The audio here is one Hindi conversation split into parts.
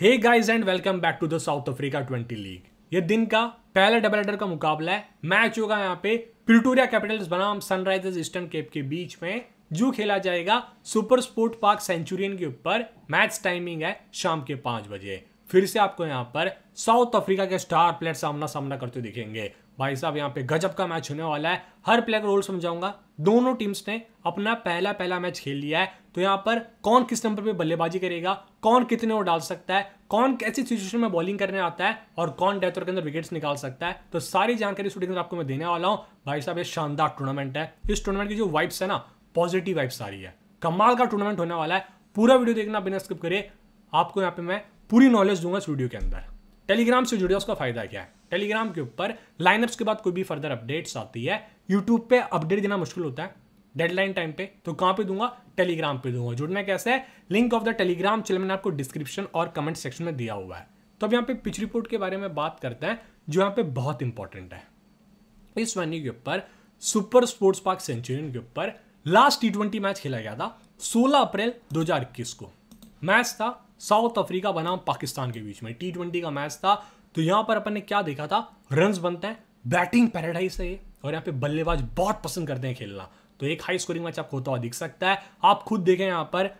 Hey guys and welcome back to the South Africa 20 league ये दिन का पहला डबल एडर का मुकाबला है। मैच होगा यहाँ पे प्रिटोरिया कैपिटल्स बनाम सनराइजर्स ईस्टर्न केप के बीच में। जो खेला जाएगा सुपर स्पोर्ट पार्क सेंचुरियन के ऊपर। मैच टाइमिंग है शाम के पाँच बजे। फिर से आपको यहाँ पर साउथ अफ्रीका के स्टार प्लेयर सामना सामना करते दिखेंगे। भाई साहब, यहाँ पे गजब का मैच होने वाला है। हर प्लेयर का रोल समझाऊँगा। दोनों टीम्स ने अपना पहला पहला मैच खेल लिया है। तो यहाँ पर कौन किस नंबर पे बल्लेबाजी करेगा? कौन कितने ओवर डाल सकता है? कौन कैसी सिचुएशन में बॉलिंग करने आता है? और कौन डेथ ओवर के अंदर विकेट्स निकाल सकता है? तो सारी जानकारी शूटिंग आपको मैं देने वाला हूँ। भाई साहब, ये शानदार टूर्नामेंट है। इस टूर्नामेंट की जो वाइब्स है ना पॉजिटिव वाइब्स आ रही है। कमाल का टूर्नामेंट होने वाला है। पूरा वीडियो देखना, बिना स्किप करे। आपको यहाँ पे मैं पूरी नॉलेज दूँगा इस वीडियो के अंदर। टेलीग्राम से जुड़े उसका फ़ायदा क्या है? टेलीग्राम के ऊपर। लाइनअप्स के बाद कोई भी फर्दर अपडेट्स आती है। यूट्यूब पे अपडेट देना मुश्किल होता है। डेडलाइन टाइम पे। तो कहाँ पे दूँगा? टेलीग्राम पे दूँगा। जुड़ना कैसे? है link of the Telegram channel मैंने आपको डिस्क्रिप्शन और कमेंट सेक्शन में दिया हुआ है। तो अब यहाँ पे पिच रिपोर्ट के बारे में बात करते हैं, जो यहाँ पे बहुत इंपॉर्टेंट है। इस वेन्यू के ऊपर सुपर स्पोर्ट्स पार्क सेंचुरियन के ऊपर लास्ट टी मैच खेला गया था 16 अप्रैल 2021 को। मैच था साउथ अफ्रीका बनाम पाकिस्तान के बीच में। टी का मैच था तो यहाँ पर अपन ने क्या देखा था? रन बनते हैं बैटिंग पैराडाइज है ये। और यहाँ पे बल्लेबाज बहुत पसंद करते हैं खेलना। तो एक हाई स्कोरिंग मैच आपको होता हुआ दिख सकता है। आप खुद देखें यहाँ पर,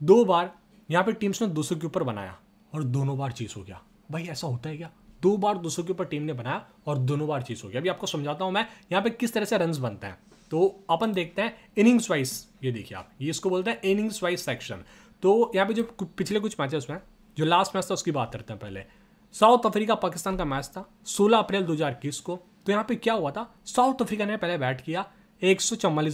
दो बार यहाँ पे टीम्स ने 200 के ऊपर बनाया और दोनों बार चीज़ हो गया। भाई ऐसा होता है क्या? दो बार 200 के ऊपर टीम ने बनाया और दोनों बार चीज़ हो गया। अभी आपको समझाता हूँ मैं, यहाँ पे किस तरह से रन बनते हैं। तो अपन देखते हैं इनिंग्स वाइज ये देखिए आप। ये इसको बोलते हैं इनिंग्स वाइज सेक्शन तो यहाँ पे जो पिछले कुछ मैचेस में, जो लास्ट मैच था उसकी बात करते हैं पहले। साउथ अफ्रीका पाकिस्तान का मैच था 16 अप्रैल 2021 को। तो यहाँ पे क्या हुआ था, साउथ अफ्रीका ने पहले बैट किया, एक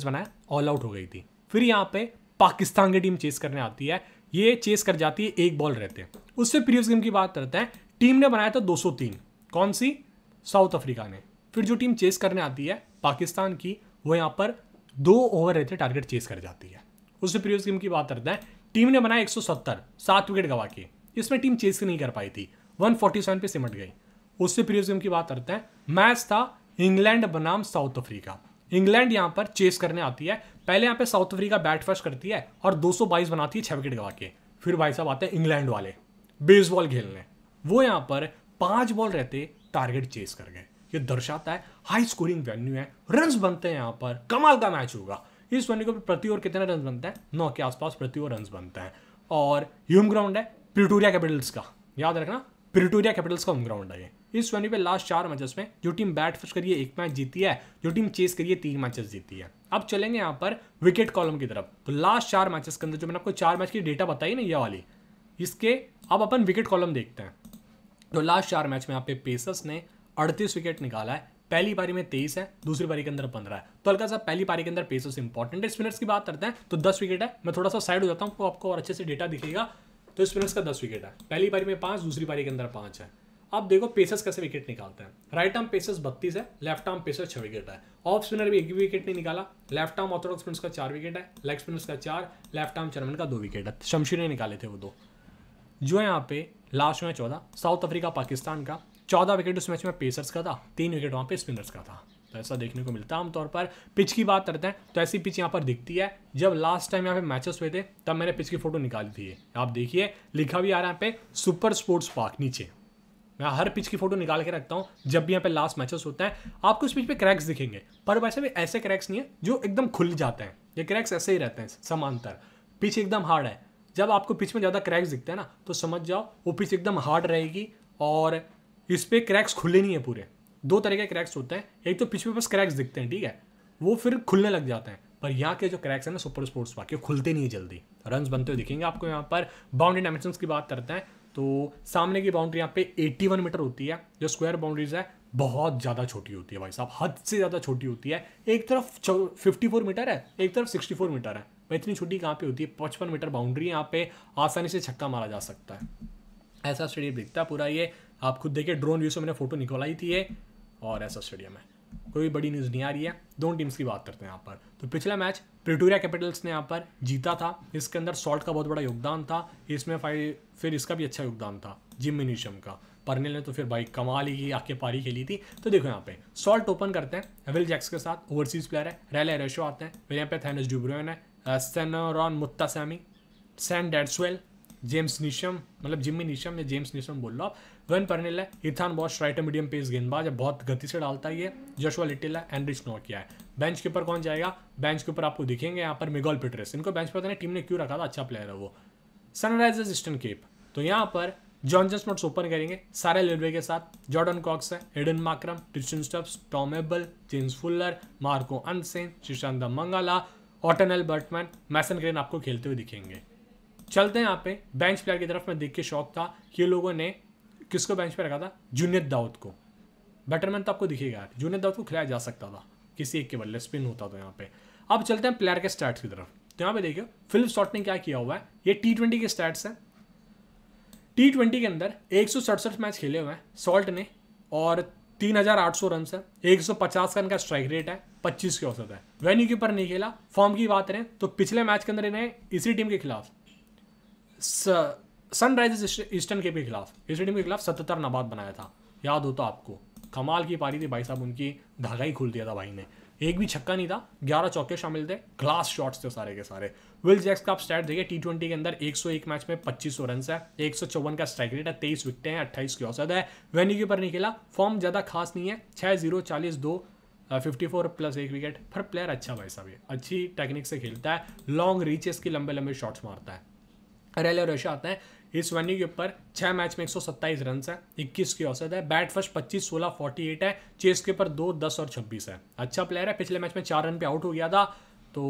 बनाया ऑल आउट हो गई थी। फिर यहाँ पे पाकिस्तान की टीम चेस करने आती है, ये चेस कर जाती है, एक बॉल रहते हैं। उससे प्रीवियस गेम की बात करते हैं टीम ने बनाया था 203 कौन सी? साउथ अफ्रीका ने। फिर जो टीम चेस करने आती है, पाकिस्तान की, वो यहाँ पर दो ओवर रहते हैं टारगेट चेस कर जाती है। उससे प्रीवियस गेम की बात करते हैं टीम ने बनाया 170 सात विकेट गवा के। इसमें टीम चेस नहीं कर पाई थी। 147 पे सिमट गई। उससे प्रीवियस गेम की बात करते हैं, मैच था इंग्लैंड बनाम साउथ अफ्रीका। इंग्लैंड यहाँ पर चेस करने आती है। पहले यहाँ पे साउथ अफ्रीका बैट फ़र्स्ट करती है और 222 बनाती है छह विकेट गवा के। फिर भाई साहब आते हैं इंग्लैंड वाले बेसबॉल खेलने। वो यहाँ पर पाँच बॉल रहते टारगेट चेस कर गए। ये दर्शाता है हाई स्कोरिंग वेन्यू है। रन बनते हैं यहाँ पर। कमाल का मैच होगा। इस वेन्यू को प्रति ओवर कितने रन बनते हैं? नौ के आसपास प्रति ओवर रन बनते हैं। और ह्यूम ग्राउंड है प्रिटोरिया कैपिटल्स का। याद रखना प्रिटोरिया कैपिटल्स का होम ग्राउंड है इस वेन्यू पे लास्ट चार मैचेस में जो टीम बैट फ़र्स्ट करिए, एक मैच जीती है, जो टीम चेस करिए, तीन मैचेस जीती है। अब चलेंगे यहाँ पर विकेट कॉलम की तरफ़। तो लास्ट चार मैचेस के अंदर जो मैंने आपको चार मैच की डेटा बताई ना, ये वाली, इसके अब अपन विकेट कॉलम देखते हैं। तो लास्ट चार मैच में यहाँ पे पेसर्स ने अड़तीस विकेट निकाला है। पहली पारी में तेईस है, दूसरी पारी के अंदर पंद्रह है। तो हल्का सा पहली पारी के अंदर पेसर्स इंपॉर्टेंट है। स्पिनर्स की बात करते हैं तो दस विकेट है। मैं थोड़ा सा साइड हो जाता हूँ तो आपको और अच्छे से डेटा दिखेगा। तो स्पिनर्स का दस विकेट है। पहली पारी में पाँच, दूसरी पारी के अंदर पाँच है। अब देखो पेसर्स कैसे विकेट निकालते हैं। राइट आर्म पेसर्स बत्तीस है लेफ़्ट आर्म पेसर छह विकेट है। ऑफ़ स्पिनर भी एक भी विकेट नहीं निकाला। लेफ़्ट आर्म ऑर्थोडॉक्स स्पिनर्स का चार विकेट है लेग स्पिनर्स का चार लेफ़्ट आर्म चरमन का दो विकेट है। शमशीर ने निकाले थे वो दो। जो है यहाँ पे लास्ट में चौदह साउथ अफ्रीका पाकिस्तान का। चौदह विकेट उस मैच में पेसर्स का था, तीन विकेट वहाँ पे स्पिनर्स का था। ऐसा देखने को मिलता है आमतौर पर। पिच की बात करते हैं तो ऐसी पिच यहाँ पर दिखती है। जब लास्ट टाइम यहाँ पे मैचेस हुए थे, तब मैंने पिच की फ़ोटो निकाली थी आप देखिए, लिखा भी आ रहा है यहाँ पे सुपर स्पोर्ट्स पार्क नीचे। मैं हर पिच की फ़ोटो निकाल के रखता हूँ, जब भी यहाँ पे लास्ट मैचेस होते हैं। आपको इस पिच पे क्रैक्स दिखेंगे, पर वैसे भी ऐसे क्रैक्स नहीं है, जो एकदम खुल जाते हैं। ये क्रैक्स ऐसे ही रहते हैं, समांतर। पिच एकदम हार्ड है। जब आपको पिच में ज़्यादा क्रैक्स दिखते हैं ना तो समझ जाओ, वो पिच एकदम हार्ड रहेगी और इस पर क्रैक्स खुले नहीं है पूरे। दो तरह के क्रैक्स होते हैं। एक तो पिच पे बस क्रैक्स दिखते हैं, ठीक है? वो फिर खुलने लग जाते हैं। पर यहाँ के जो क्रैक्स है ना, सुपर स्पोर्ट्स पार्क ये खुलते नहीं है जल्दी। रन बनते हुए दिखेंगे आपको यहाँ पर। बाउंड्री डायमेंशन की बात करते हैं तो सामने की बाउंड्री यहाँ पे 81 मीटर होती है। जो स्क्वायर बाउंड्रीज है, बहुत ज़्यादा छोटी होती है भाई साहब, हद से ज़्यादा छोटी होती है। एक तरफ़ 54 मीटर है, एक तरफ़ 64 मीटर है। भाई इतनी छोटी कहाँ पे होती है? पचपन मीटर बाउंड्री यहाँ पे आसानी से छक्का मारा जा सकता है। ऐसा स्टेडियम दिखता है पूरा ये। आप खुद देखिए, ड्रोन व्यू से मैंने फ़ोटो निकलाई थी ये। और ऐसा स्टेडियम है। कोई बड़ी न्यूज़ नहीं आ रही है। दोनों टीम्स की बात करते हैं यहाँ पर। तो पिछला मैच प्रिटोरिया कैपिटल्स ने यहाँ पर जीता था। इसके अंदर सॉल्ट का बहुत बड़ा योगदान था। इसमें फिर इसका भी अच्छा योगदान था जिम मिनीशम का। परनेल ने तो फिर भाई कमाल ही आके पारी खेली थी। तो देखो यहाँ पे सॉल्ट ओपन करते हैं। विल जैक्स के साथ ओवरसीज प्लेयर है। रेले रेशो आते हैं। फिर यहाँ पे थैनस डुब्रोन है। सेनोरॉन मुत्ता सैमी सैन डेड्सवेल जेम्स निशम मतलब जिम्मी निशम या जेम्स निशम बोल लो आप। वन परनिल है Ethan Bosch writer medium pace गेंदबाज बहुत गति से डालता है ये लिटिल है एंड्रिच नोकिया है। बेंच के ऊपर कौन जाएगा? बेंच के ऊपर आपको दिखेंगे यहाँ पर मिगोल पिटरेस इनको बेंच पर टीम ने क्यों रखा था अच्छा प्लेयर है वो। सनराइजर्स ईस्टर्न केप तो यहाँ पर जॉन जस्ट ओपन करेंगे, सारे लिलवे के साथ। जॉर्डन कॉक्स है Aiden Markram Tristan Stubbs Tom Abell James Fuller Marco Jansen Sisanda Magala Ottneil Baartman Mason Crane आपको खेलते हुए दिखेंगे। चलते हैं यहाँ पे। बेंच प्लेयर की तरफ़ मैं देख के शौक था कि लोगों ने किसको बेंच पे रखा था? जूनियत दाऊद को। बैटरमैन तो आपको दिखेगा यार। जूनियत दाऊद को खिलाया जा सकता था। किसी एक के बल्ले स्पिन होता था यहाँ पे। अब चलते हैं प्लेयर के स्टैट्स की तरफ़। तो यहाँ पे देखिए फ़िल्म शॉट ने क्या किया हुआ है? ये टी ट्वेंटी के स्टैट्स हैं। टी ट्वेंटी के अंदर एक सौ सड़सठ मैच खेले हुए हैं सॉल्ट ने और तीन हज़ार आठ सौ रन है। एक सौ पचास का स्ट्राइक रेट है। पच्चीस के औसत है। वेन्यू के ऊपर नहीं खेला। फॉर्म की बात करें तो पिछले मैच के अंदर इन्हें इसी टीम के खिलाफ सनराइजर्स ईस्टर्न के खिलाफ। टीम के खिलाफ सतहत्तर नबाद बनाया था। याद हो तो आपको। कमाल की पारी थी भाई साहब, उनकी धागा ही खुल दिया था भाई ने। एक भी छक्का नहीं था। ग्यारह चौके शामिल थे। ग्लास शॉट्स थे सारे के सारे। विल जैक्स का आप स्टैट देखिए टी ट्वेंटी के अंदर 101 मैच में पच्चीस रन है। एक सौ चौवन का स्ट्राइक रेट है, तेईस विकटें हैं, अट्ठाईस की औसत है। वेन्यू के ऊपर नहीं खेला फॉर्म ज़्यादा खास नहीं है। छः ज़ीरो, चालीस दो फिफ्टी फोर प्लस एक विकेट पर प्लेयर अच्छा भाई साहब ये। अच्छी टेक्निक से खेलता है। लॉन्ग रीचेस की लंबे लंबे शॉट्स मारता है। रेल रशा आता है। इस वेन्यू के ऊपर छह मैच में एक सौ सत्ताईस रन है, इक्कीस की औसत है। बैट फ़र्स्ट पच्चीस, सोलह फोर्टी एट है। चेस के ऊपर दो, दस और छब्बीस है। अच्छा प्लेयर है, पिछले मैच में चार रन पे आउट हो गया था। तो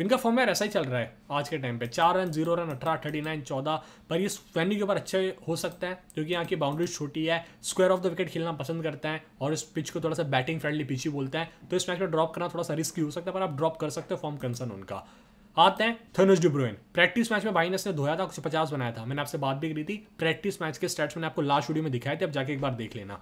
इनका फॉर्म ऐसा ही चल रहा है आज के टाइम पे। चार रन ज़ीरो रन अठारह थर्टी नाइन चौदह। पर इस वेन्यू के ऊपर अच्छे हो सकते हैं, क्योंकि यहाँ की बाउंड्रीज छोटी है। स्क्वायर ऑफ़ द विकेट खेलना पसंद करता हैं और इस पिच को थोड़ा सा बैटिंग फ्रेंडली पिच ही बोलते हैं। तो इस मैच में ड्रॉप करना थोड़ा सा रिस्की हो सकता है, पर आप ड्रॉप कर सकते हो फॉर्म कंसर्न उनका। आते हैं थर्नस डिब्रोइन प्रैक्टिस मैच में भाई ने धोया था पचास बनाया था। मैंने आपसे बात भी करी थी प्रैक्टिस मैच के स्टैट्स मैंने आपको लास्ट वीडियो में दिखाए थे, अब जाके एक बार देख लेना।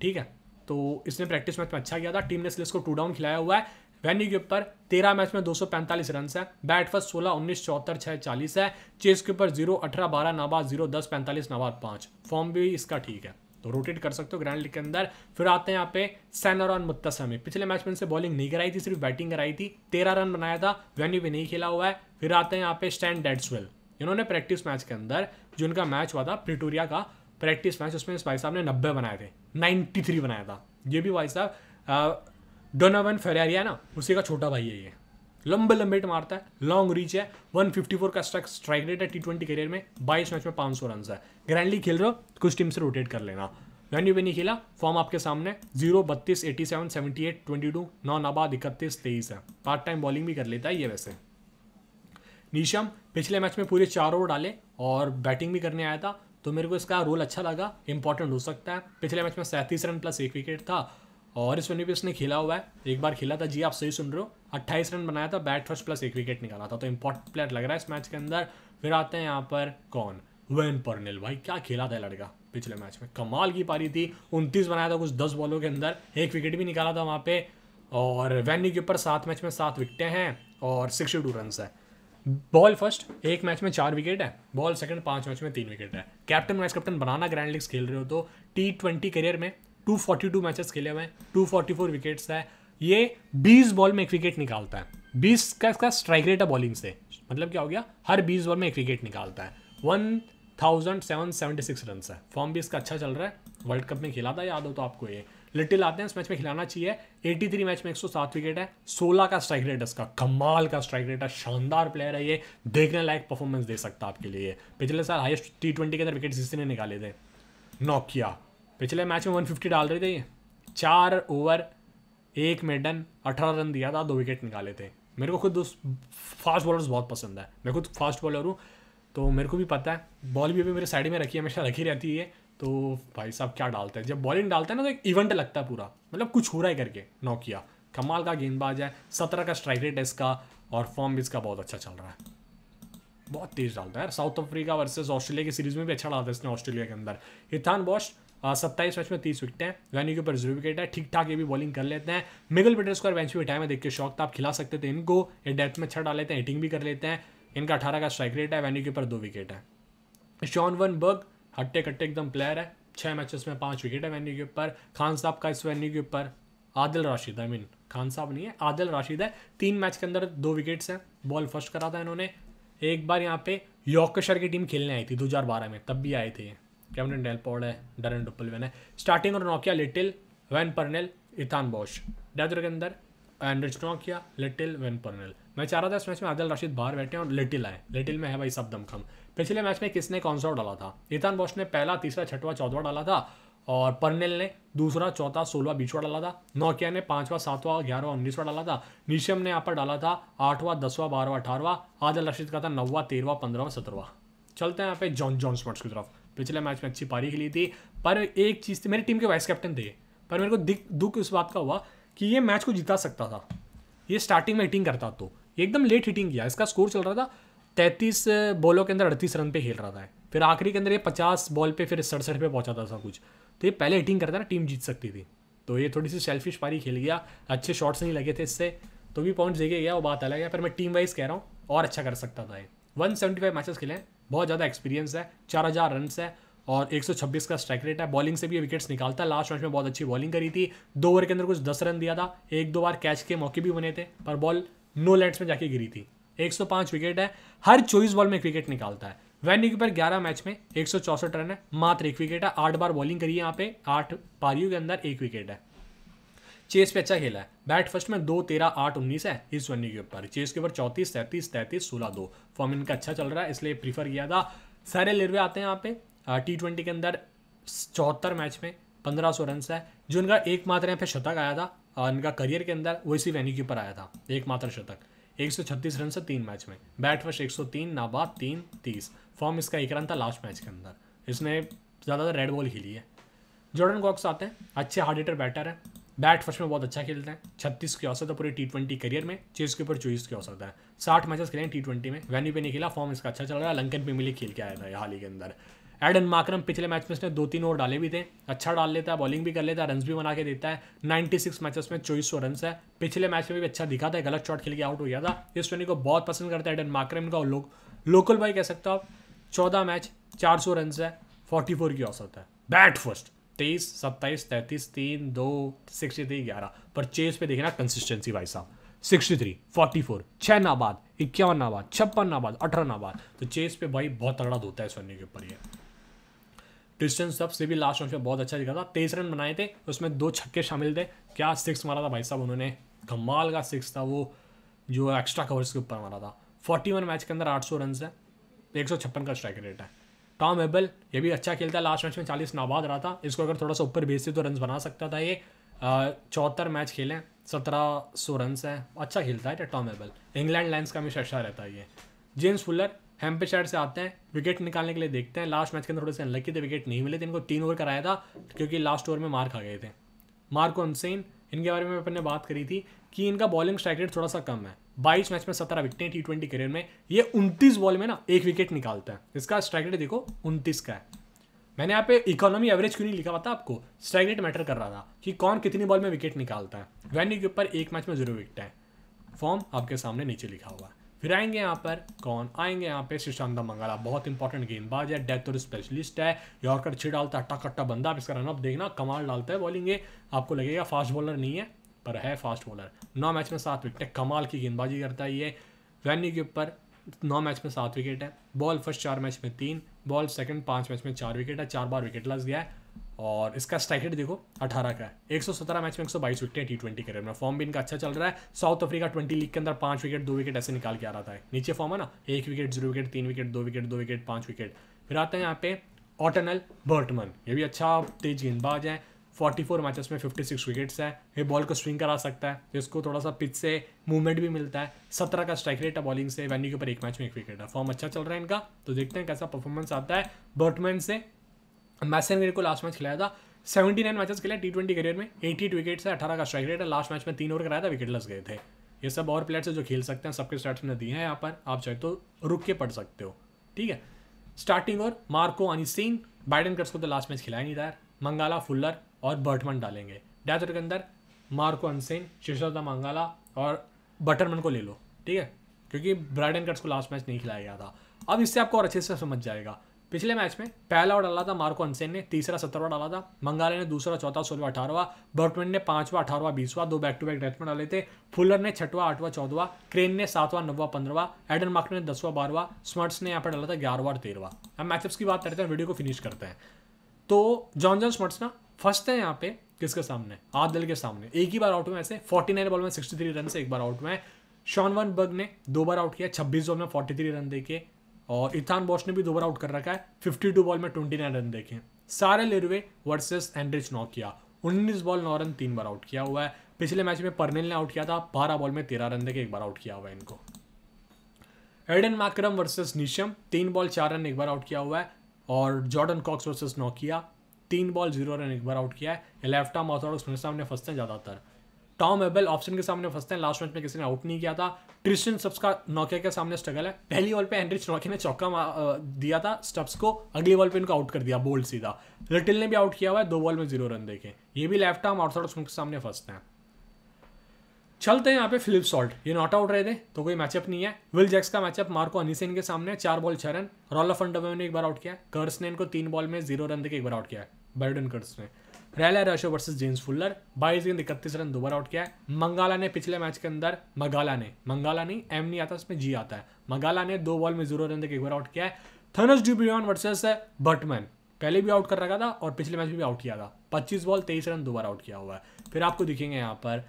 ठीक है? तो इसने प्रैक्टिस मैच में अच्छा किया था टीम ने इसलिए इसको टू डाउन खिलाया हुआ है। वेन्यू के ऊपर तेरह मैच में 245 रन है। बैट फ़र्स्ट सोलह, उन्नीस, चौहत्तर, छह, चालीस है। चेस के ऊपर ज़ीरो अठारह, बारह, नाबाद ज़ीरो दस, पैंतालीस, नाबाद, पाँच। फॉर्म भी इसका ठीक है। तो रोटेट कर सकते हो ग्रैंड लीग के अंदर। फिर आते हैं यहाँ पे सैनरॉन मुत्तसमी पिछले मैच में इनसे बॉलिंग नहीं कराई थी, सिर्फ़ बैटिंग कराई थी। तेरह रन बनाया था वेन्यू भी नहीं खेला हुआ है। फिर आते हैं यहाँ पे स्टैंड डेड्सवेल इन्होंने प्रैक्टिस मैच के अंदर जो उनका मैच हुआ था प्रिटोरिया का प्रैक्टिस मैच उसमें इस भाई साहब ने नब्बे बनाए थे। नाइन्टी थ्री बनाया था। ये भी भाई साहब डोनावन फेरिया ना? उसी का छोटा भाई है ये। लंबे लंबे हिट मारता है लॉन्ग रीच है 154 का स्ट्राइक स्ट्राइक रेट है टी ट्वेंटी करियर में 22 मैच में 500 रन है। ग्रैंडली खेल रहे हो कुछ टीम से रोटेट कर लेना। वेन्यू भी नहीं खेला फॉर्म आपके सामने ज़ीरो बत्तीस eighty seven seventy eight twenty two नौ नाबाद इकतीस, तेईस है। पार्ट टाइम बॉलिंग भी कर लेता है ये वैसे। नीशम, पिछले मैच में पूरे चार ओवर डाले और बैटिंग भी करने आया था तो मेरे को इसका रोल अच्छा लगा इंपॉर्टेंट हो सकता है। पिछले मैच में सैंतीस रन प्लस एक विकेट था और इस वेन्यू पे इसने खेला हुआ है। एक बार खेला था। जी, आप सही सुन रहे हो। अट्ठाईस रन बनाया था। बैट फ़र्स्ट प्लस एक विकेट निकाला था। तो इंपॉर्टेंट प्लेयर लग रहा है इस मैच के अंदर। फिर आते हैं यहाँ पर कौन? वेन परनिल भाई, क्या खेला था लड़का पिछले मैच में। कमाल की पारी थी। उनतीस बनाया था कुछ दस बॉलों के अंदर। एक विकेट भी निकाला था वहाँ पे। और वेन्यू के ऊपर सात मैच में सात विकटें हैं और सिक्सटी टू रन है। बॉल फ़र्स्ट एक मैच में चार विकेट है। बॉल सेकंड पाँच मैच में तीन विकेट है। कैप्टन वाइस कैप्टन बनाना ग्रैंड लीग्स खेल रहे हो तो टी ट्वेंटी करियर में 242 मैचेस खेले हुए हैं 244 विकेट्स है। ये 20 बॉल में एक विकेट निकालता है। 20 का इसका स्ट्राइक रेट है बॉलिंग से। मतलब क्या हो गया? हर 20 बॉल में एक विकेट निकालता है। One thousand seven seventy six run है। फॉर्म भी इसका अच्छा चल रहा है। वर्ल्ड कप में खेला था याद हो तो आपको ये। लिटिल आते हैं, इस मैच में खिलाना चाहिए। 83 मैच में 107 विकेट है। 16 का स्ट्राइक रेट इसका। कमाल का स्ट्राइक रेट है। शानदार प्लेयर है ये। देखने लायक परफॉर्मेंस दे सकता है आपके लिए। पिछले साल हाईएस्ट टी ट्वेंटी के अंदर विकेट इसी ने निकाले थे? नोकिया। पिछले मैच में 150 डाल रहे थे। ये चार ओवर एक मेडन अठारह रन दिया था, दो विकेट निकाले थे। मेरे को खुद फास्ट बॉलर्स बहुत पसंद है। मैं खुद फास्ट बॉलर हूँ तो मेरे को भी पता है बॉल भी अभी मेरे साइड में रखी है, हमेशा रखी रहती है तो भाई साहब क्या डालते हैं? जब बॉलिंग डालते हैं ना तो एक इवेंट लगता है पूरा। मतलब कुछ हो रहा है करके, नौकिया। कमाल का गेंदबाज है, सत्रह का स्ट्राइक रेट है इसका, और फॉर्म भी इसका बहुत अच्छा चल रहा है। बहुत तेज डालता है साउथ अफ्रीका वर्सेस ऑस्ट्रेलिया की सीरीज़ में भी अच्छा डालता है इसने ऑस्ट्रेलिया के अंदर। इथान बॉश सत्ताईस मैच में तीस विकेट हैं। वैन्यू के ऊपर ज़ीरो विकेट है। ठीक ठाक ये भी बॉलिंग कर लेते हैं। मिगल पीटर स्क्वायर बेंच पे बिठाए, में देख के शौक था। आप खिला सकते थे इनको। ये डेप्थ में अच्छा डाल लेते हैं हिटिंग भी कर लेते हैं। इनका अठारह का स्ट्राइक रेट है वैन्यू के ऊपर दो विकेट है। शॉन वन बर्ग हट्टे कट्टे एकदम प्लेयर है। छः मैचेस में पाँच विकेट है वैन्यू के ऊपर। खान साहब का इस वैन्यू के ऊपर। आदिल राशिद आई मीन खान साहब नहीं है, आदिल राशिद है। तीन मैच के अंदर दो विकेट्स हैं। बॉल फ़र्स्ट करा था इन्होंने। एक बार यहाँ पे यॉर्कशर की टीम खेलने आई थी 2012 में, तब भी आए थे कैमरन डेलपॉड है डरन डुपलवेन है स्टार्टिंग और Nokia Little Wayne Parnell Ethan Bosch डेजर के अंदर एंड्रिच नोकिया लिटिल वैन परनेल मैं चाह रहा था इस मैच में आदिल राशिद बाहर बैठे और लिटिल आए। लिटिल में है भाई सब दमखम। पिछले मैच में किसने कौन सा डाला था? इथान बॉश ने पहला, तीसरा, छठवा, चौदवा डाला था और परनेल ने दूसरा, चौथा, सोलवा बीचवा डाला था। नौकिया ने पांचवा, सातवा, ग्यारहवा, उन्नीसवा डाला था। निशम ने यहाँ पर डाला था आठवां, दसवां बारहवा अठारहवा आदिल रशीद का था नौवा तेरहवा पंद्रहवा, सत्रहवा। चलते हैं यहाँ पे जॉन जॉन स्मर्ट्स की तरफ़। पिछले मैच में अच्छी पारी खेली थी, पर एक चीज़ थी, मेरी टीम के वाइस कैप्टन थे पर मेरे को दिख, दुख इस बात का हुआ कि ये मैच को जिता सकता था। ये स्टार्टिंग में हिटिंग करता तो एकदम लेट हिटिंग किया, इसका स्कोर चल रहा था तैंतीस बॉलों के अंदर अड़तीस रन पे खेल रहा था, फिर आखिरी के अंदर ये पचास बॉल पे फिर सड़सठ पे पहुंचाता था सब कुछ तो ये पहले हिटिंग करता ना टीम जीत सकती थी। तो ये थोड़ी सी सेल्फिश पारी खेल गया, अच्छे शॉट्स नहीं लगे थे इससे तो भी पॉइंट्स देखे गया, वो बात अलग है, पर मैं टीम वाइज कह रहा हूँ, और अच्छा कर सकता था ये। वन सेवेंटी फाइव मैचेस खेले बहुत ज़्यादा एक्सपीरियंस है, चार हज़ार रन है और 126 का स्ट्राइक रेट है। बॉलिंग से भी विकेट्स निकालता है लास्ट मैच में बहुत अच्छी बॉलिंग करी थी। दो ओवर के अंदर कुछ दस रन दिया था, एक दो बार कैच के मौके भी बने थे, पर बॉल नो लैंड्स में जाके गिरी थी। 105 विकेट है, हर चौबीस बॉल में एक विकेट निकालता है। वैन्यू कीपर ग्यारह मैच में एक रन है, मात्र एक विकेट है। आठ बार बॉलिंग करी है यहाँ पे, आठ पारियों के अंदर एक विकेट है। चेस पे अच्छा खेला है। बैट फ़र्स्ट में दो, तेरह, आठ, उन्नीस है इस वन्नी के ऊपर। चेस के ऊपर चौंतीस, सैंतीस, तैंतीस, सोलह, दो। फॉर्म इनका अच्छा चल रहा है, इसलिए प्रीफर किया था। सारे लिरवे आते हैं यहाँ पे। टी ट्वेंटी के अंदर चौहत्तर मैच में पंद्रह सौ रन है, जो इनका एकमात्र यहाँ पे शतक आया था। और इनका करियर के अंदर वो इसी वेन्यू के ऊपर आया था, एकमात्र शतक। एक सौ छत्तीस रन से तीन मैच में। बैट फ़र्स्ट एक सौ तीन नाबाद तीन, तीस। फॉर्म इसका एक रन था लास्ट मैच के अंदर। इसने ज़्यादातर रेड बॉल खेली है। जॉर्डन कॉक्स आते हैं। अच्छे हार्ड हिटर बैटर है। बैट फ़र्स्ट में बहुत अच्छा खेलते हैं। छत्तीस की औसत है पूरे टी ट्वेंटी करियर में चेस के ऊपर चौबीस की औसत है। साठ मैचेस खेले हैं टी ट्वेंटी में। वैन्यू पे नहीं खेला फॉर्म इसका अच्छा चल रहा है। लंकन पे मिले खेल के आया था हाल ही के अंदर। एडन माक्रम पिछले मैच में इसने दो तीन ओवर डाले भी थे। अच्छा डाल लेता है बॉलिंग भी कर लेता है रन भी बना के देता है। 96 मैचेस में चौबीस सौ रन है। पिछले मैच में भी अच्छा दिखा था गलत शॉट खेल के आउट हो गया था। इस टोनी को बहुत पसंद करता है एडन माक्रम का लो, लोकल भाई कह सकते हो आप चौदह मैच चार सौ रन है फोर्टी फोर की औसत है। बैट फ़र्स्ट तेईस, सत्ताईस, तैंतीस, तीन, दो सिक्सटी थ्री ग्यारह। पर चेस पे देखना कंसिस्टेंसी भाई साहब। सिक्सटी थ्री फोर्टी फोर छः नाबाद इक्यावन नाबाद छप्पन नाबाद अठारह नाबाद तो चेस पे भाई बहुत तगड़ा धोता है सोनी के ऊपर ये। डिस्टेंस सबसे भी लास्ट मैच में बहुत अच्छा दिखा था। तेईस रन बनाए थे, उसमें दो छक्के शामिल थे। क्या सिक्स मारा था भाई साहब उन्होंने? कमाल का सिक्स था वो, जो एक्स्ट्रा कवर्स के ऊपर मारा था। फोर्टी वन मैच के अंदर आठ सौ रन है। एक सौ छप्पन का स्ट्राइक रेट है। टॉम एबल, ये भी अच्छा खेलता है। लास्ट मैच में चालीस नाबाद रहा था। इसको अगर थोड़ा सा ऊपर भेजते तो रन बना सकता था ये। चौहत्तर मैच खेले, सत्रह सौ रन है। अच्छा खेलता है टॉम एबल। इंग्लैंड लाइन्स का हमेशा अच्छा रहता है ये। जेम्स फुलर, हेम्पेशायर से आते हैं, विकेट निकालने के लिए देखते हैं। लास्ट मैच के अंदर थोड़े से अनलकी थे, विकेट नहीं मिले थे। इनको तीन ओवर कराया था, क्योंकि लास्ट ओवर में मार खा गए थे। मार्को अनसेन, इनके बारे में अपन ने बात करी थी। कि इनका बॉलिंग स्ट्राइक रेट थोड़ा सा कम है। बाईस मैच में सत्रह विकेटें टी ट्वेंटी करियर में। ये उनतीस बॉल में ना एक विकेट निकालता है। इसका स्ट्राइक रेट देखो उनतीस का है। मैंने यहाँ पे इकोनॉमी एवरेज क्यों नहीं लिखा पता आपको? स्ट्राइक रेट मैटर कर रहा था कि कौन कितनी बॉल में विकेट निकालता है। वैन्यू के ऊपर एक मैच में ज़ीरो विकेट है। फॉर्म आपके सामने नीचे लिखा हुआ है। फिर आएँगे यहाँ पर कौन? आएँगे यहाँ पे शिशांता मंगला बहुत इंपॉर्टेंट गेंदबाज है डेथ और स्पेशलिस्ट है। यॉर्कर छे डालता है अट्टा कट्टा बंदा। आप इसका रनअप देखना, कमाल डालता है बॉलिंग ये। आपको लगेगा फास्ट बॉलर नहीं है। पर है फास्ट बॉलर। नौ मैच में सात विकेट, कमाल की गेंदबाजी करता है ये। वैन्यू के ऊपर नौ मैच में सात विकेट है। बॉल फ़र्स्ट चार मैच में तीन, बॉल सेकंड पाँच मैच में चार विकेट है, चार बार विकेट लग गया है। और इसका स्ट्राइक रेट देखो 18 का है। 117 मैच में 122 विकेट टी ट्वेंटी करियर में। फॉर्म भी इनका अच्छा चल रहा है। साउथ अफ्रीका ट्वेंटी लीग के अंदर पाँच विकेट, दो विकेट ऐसे निकाल के आ रहा था। नीचे फॉर्म है ना, एक विकेट, ज़ीरो विकेट, तीन विकेट, दो विकेट दो विकेट, पाँच विकेट। फिर आते हैं यहाँ पे ऑटनल बर्टमन। ये भी अच्छा तेज गेंदबाज है। 44 मैचेस में 56 विकेट्स है। ये बॉल को स्विंग करा सकता है। इसको थोड़ा सा पिच से मूवमेंट भी मिलता है। सत्रह का स्ट्राइक रेट है बॉलिंग से। वैन्यू के ऊपर एक मैच में एक विकेट है। फॉर्म अच्छा चल रहा है इनका। तो देखते हैं कैसा परफॉर्मेंस आता है। बर्टमैन से मैसन को लास्ट मैच खिलाया था। सेवेंटी नाइन मैचेस खेले टी ट्वेंटी करियर में। एटी विकेट्स है, अठारह का स्ट्राइक रेट है। लास्ट मैच में तीन ओवर कराया था विकेट लस गए थे। ये सब और प्लेयर्स जो खेल सकते हैं। सबके स्टार्ट में दिए हैं यहाँ पर। आप चाहे तो रुक के पढ़ सकते हो। ठीक है? स्टार्टिंग और मार्को अनिसिन बाइडन कट्स को तो लास्ट मैच खिलाया नहीं था मंगाला फुल्लर और बर्टमन डालेंगे। डेथ के अंदर मार्को अनसेन शिशरदा मंगाला और बटरमन को ले लो, ठीक है? क्योंकि ब्राइड एंड कट्स को लास्ट मैच नहीं खिलाया गया था। अब इससे आपको और अच्छे से समझ जाएगा। पिछले मैच में पहला ओवर डाला था मार्को अनसेन ने, तीसरा सत्तरवा डाला था मंगाले ने दूसरा, चौथा सोलवा अठारवा बर्टमैन ने पांचवा अठारवा बीसवा, दो बैक टू बैक डेथ में डाले थे फुलर ने छठवा, आठवा चौदवा क्रेन ने सातवां, नौवा पंद्रवा एडन मार्क ने दसवा बारवा स्मर्ट्स ने यहाँ पर डाला था ग्यारहवा और तेरहवा। हम मैचअप्स की बात करते हैं वीडियो को फिनिश करते हैं। तो जॉन जॉन स्मर्ट्स ना फ़र्स्ट है यहाँ पे किसके सामने? आदिल के सामने। एक ही बार आउट हुए ऐसे। 49 बॉल में 63 रन से एक बार आउट हुए शॉन वन बर्ग ने दो बार आउट किया 26 बॉल में 43 रन देके। और इथान बॉश ने भी दो बार आउट कर रखा है। 52 बॉल में 29 रन देखे सारे लिरवे वर्सेस एंड्रिच नॉक किया। 19 बॉल नौ रन तीन बार आउट किया हुआ है। पिछले मैच में परनेल ने आउट किया था। बारह बॉल में तेरह रन देके एक बार आउट किया हुआ है इनको। एडन मैक्रम वर्सेस निशम तीन बॉल चार रन एक बार आउट किया हुआ है। और जॉर्डन कॉक्स वर्सेस नोकिया तीन बॉल ज़ीरो रन एक बार आउट किया है। लेफ़्ट आर्म ऑर्थोडॉक्स मेरे सामने फंसते हैं ज़्यादातर। टॉम एबल ऑप्शन के सामने फंसते हैं। लास्ट मैच में किसी ने आउट नहीं किया था। ट्रिस्टन स्टब्स का नोकिया के सामने स्ट्रगल है। पहली बॉल पे एंड्रिच नोकिया ने चौका दिया था। स्टब्स को अगली बॉल पे इनको आउट कर दिया बोल्ड सीधा। लिटिल ने भी आउट किया हुआ है। दो बॉल में ज़ीरो रन देखे। ये भी लेफ़्ट आर्म ऑर्थोडॉक्स के सामने फंसते हैं। चलते हैं यहाँ पे फिलिप सॉल्ट ये नॉट आउट रहे थे तो कोई मैचअप नहीं है। विल जैक्स का मैचअप मार्को अनिसेन के सामने चार बॉल छह रन रॉल फंडवे ने एक बार आउट किया कर्स ने इनको तीन बॉल में ज़ीरो रन देकर एक बार आउट किया बैरडन कर्स ने Rilee Rossouw versus James Fuller बाईस गेंद इकतीस रन दो बार आउट किया है। मंगाला ने पिछले मैच के अंदर मगाला ने, मंगाला नहीं एम नहीं आता, उसमें जी आता है। मगाला ने दो बॉल में ज़ीरो रन देकर एक बार आउट किया है। थनस ड्यूबियन वर्सेस बटमैन पहले भी आउट कर रखा था और पिछले मैच में भी आउट किया था। पच्चीस बॉल तेईस रन दो बार आउट किया हुआ है। फिर आपको दिखेंगे यहाँ पर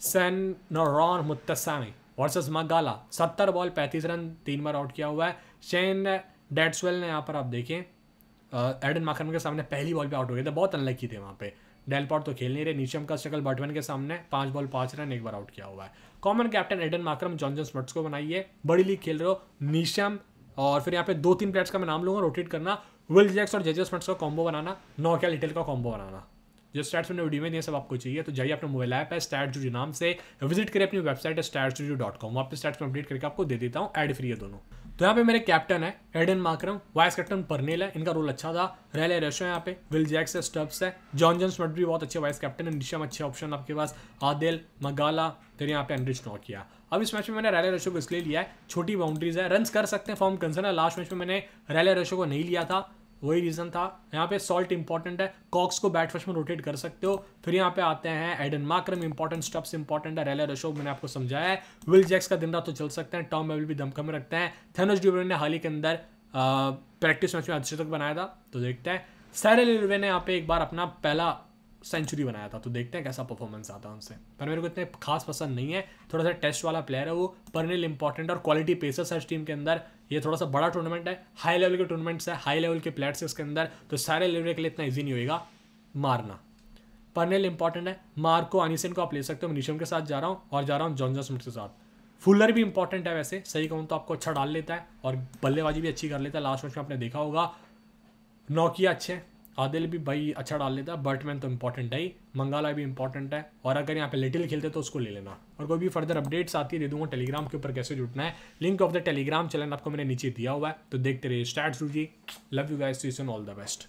Senuran Muthusamy versus Magala सत्तर बॉल पैंतीस रन तीन बार आउट किया हुआ है। शेन डेट्सवेल ने यहाँ पर आप देखें। एडन माखन के सामने पहली बॉल पे आउट हो गए थे। बहुत अनलकी थे वहाँ पे। डेलपॉट तो खेल नहीं रहे। नीचम का शक्ल बटवन के सामने। पाँच बॉल पाँच रन एक बार आउट किया हुआ है। Common captain Aiden Markram Jon Jon Smuts को बनाइए बड़ी लीग खेल रहे हो नीशम और फिर यहाँ पे दो तीन प्लेयर्स का मैं नाम लूँगा रोटेट करना। विल जैक्स और जेजे स्मट्स का कॉम्बो बनाना। नौकिया लिटिल का कॉम्बो बनाना। जो स्टैट्स मैंने वीडियो में दिए सब आपको चाहिए। तो जाइए अपना मोबाइल ऐप है स्टैट जूजू नाम से। विज़िट करें अपनी वेबसाइट है स्टैट जूजू डॉट कॉम वहाँ पे स्टैट्स में अपडेट करके आपको दे देता हूँ। एड फ्री है दोनों। तो यहाँ पे मेरे कैप्टन है Aiden Markram vice captain Parnell है, इनका रोल अच्छा था रैले रेशो है यहाँ पे। विल जैक्स है स्टब्स है जॉन जॉन स्मट भी बहुत अच्छे वाइस कैप्टन है निशम अच्छे ऑप्शन आपके पास आदिल मगाला फिर यहाँ पे एनरिच नॉक किया। अब इस मैच में मैंने रैले रेशो को इसलिए लिया है, छोटी बाउंड्रीज है रन कर सकते हैं फॉर्म कंसर्न है लास्ट मैच में मैंने रैले रेशो को नहीं लिया था। वही रीज़न था। यहाँ पे सॉल्ट इंपॉर्टेंट है। कॉक्स को बैट फ़र्स्ट में रोटेट कर सकते हो। फिर यहाँ पे आते हैं Aiden Markram important Stubbs important है। रेलर अशोक मैंने आपको समझाया है। विल जैक्स का दिन रात तो चल सकते हैं। टॉम बेबल भी दमकम में रखते हैं। थेनोस ड्यूबरन ने हाल ही के अंदर प्रैक्टिस मैच में अच्छे तक बनाया था। तो देखते हैं। सैरल ने यहाँ पे एक बार अपना पहला सेंचुरी बनाया था तो देखते हैं कैसा परफॉर्मेंस आता है उनसे। पर मेरे को इतने खास पसंद नहीं है। थोड़ा सा टेस्ट वाला प्लेयर है वो परनिल इंपॉर्टेंट और क्वालिटी पेसर्स है इस टीम के अंदर। ये थोड़ा सा बड़ा टूर्नामेंट है हाई लेवल के टूर्नामेंट्स है हाई लेवल के प्लेयर्स है इसके अंदर। तो सारे लेवल के लिए इतना ईजी नहीं होगा मारना। परनेल इंपॉर्टेंट है मार्क अनिसन को आप ले सकते हो निशम के साथ जा रहा हूँ और जा रहा हूँ जॉन जॉन के साथ। फुलर भी इंपॉर्टेंट है वैसे, सही कहूँ तो आपको अच्छा डाल लेता है और बल्लेबाजी भी अच्छी कर लेता है। लास्ट मैच में आपने देखा होगा नौकिया अच्छे आदिल भी भाई अच्छा डाल लेता है बर्टमैन तो इंपॉर्टेंट है ही। मंगाला भी इंपॉर्टेंट है। और अगर यहाँ पे लिटिल खेलते तो उसको ले लेना। और कोई भी फर्दर अपडेट्स आती है, दे दूँगा टेलीग्राम के ऊपर कैसे जुटना है। Link of the Telegram channel आपको मैंने नीचे दिया हुआ है तो देखते रहिए स्टार्ट सूजी love you guys all the best